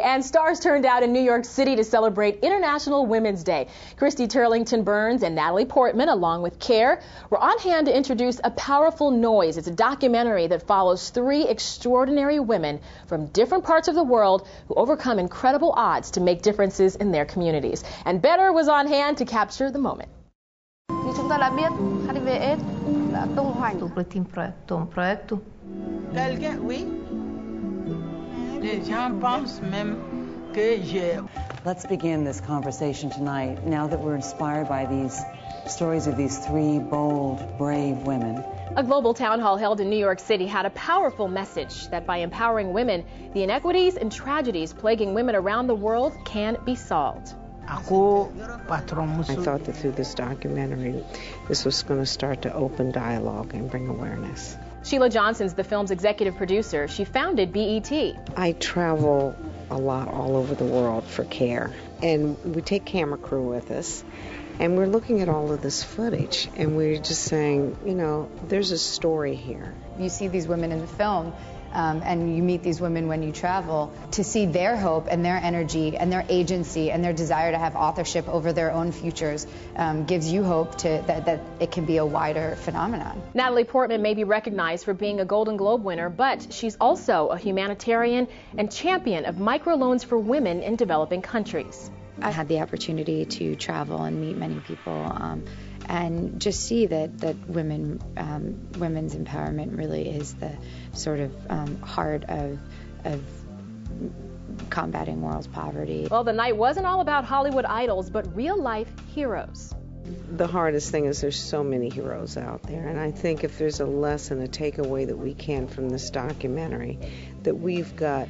And stars turned out in New York City to celebrate International Women's Day. Christy Turlington Burns and Natalie Portman, along with CARE, were on hand to introduce A Powerful Noise. It's a documentary that follows three extraordinary women from different parts of the world who overcome incredible odds to make differences in their communities. And Better was on hand to capture the moment. Như chúng ta đã biết, HIV/AIDS đã tung hoành. Duplo team proiecto, un proiecto. Quelqu'un, oui. Les gens pensent même que j'ai. Let's begin this conversation tonight now that we're inspired by these stories of these three bold, brave women. A global town hall held in New York City had a powerful message that by empowering women, the inequities and tragedies plaguing women around the world can be solved. I thought that through this documentary, this was going to start to open dialogue and bring awareness. Sheila Johnson's the film's executive producer. She founded BET. I travel a lot all over the world for care, and we take camera crew with us. And we're looking at all of this footage, and we're just saying, you know, there's a story here. You see these women in the film, um, and you meet these women when you travel to see their hope and their energy and their agency and their desire to have authorship over their own futures um, gives you hope to that, that it can be a wider phenomenon. Natalie Portman may be recognized for being a Golden Globe winner, but she's also a humanitarian and champion of microloans for women in developing countries. I had the opportunity to travel and meet many people, um, and just see that that women um, women's empowerment really is the sort of um, heart of of combating world's poverty. Well, the night wasn't all about Hollywood idols, but real life heroes. The hardest thing is there's so many heroes out there, and I think if there's a lesson, a takeaway that we can from this documentary, that we've got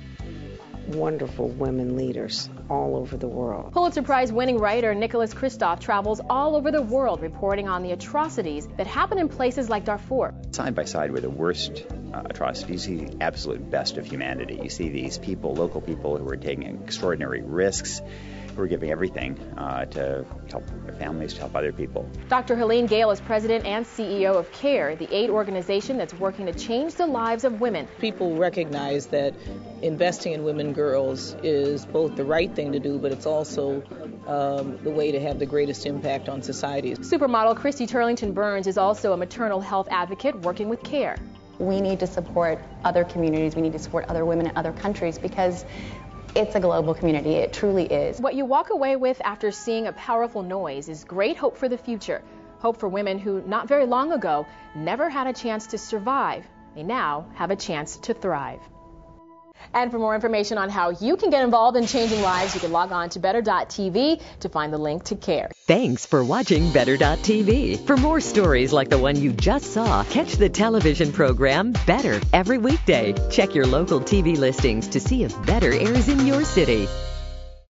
wonderful women leaders all over the world. Pulitzer Prize winning writer Nicholas Kristof travels all over the world reporting on the atrocities that happen in places like Darfur. Side by side with the worst uh, atrocities, you see the absolute best of humanity. You see these people, local people who are taking extraordinary risks, who are giving everything uh, to help their families, to help other people. Dr. Helene Gayle is president and CEO of CARE, the aid organization that's working to change the lives of women. People recognize that investing in women and girls is both the right thing to do, but it's also um, the way to have the greatest impact on society. Supermodel Christy Turlington Burns is also a maternal health advocate working with CARE. We need to support other communities, we need to support other women in other countries because it's a global community. It truly is. What you walk away with after seeing a powerful noise is great hope for the future. Hope for women who, not very long ago, never had a chance to survive. They now have a chance to thrive. And for more information on how you can get involved in changing lives, you can log on to better.tv to find the link to care. Thanks for watching Better.tv. For more stories like the one you just saw, catch the television program Better every weekday. Check your local TV listings to see if Better airs in your city.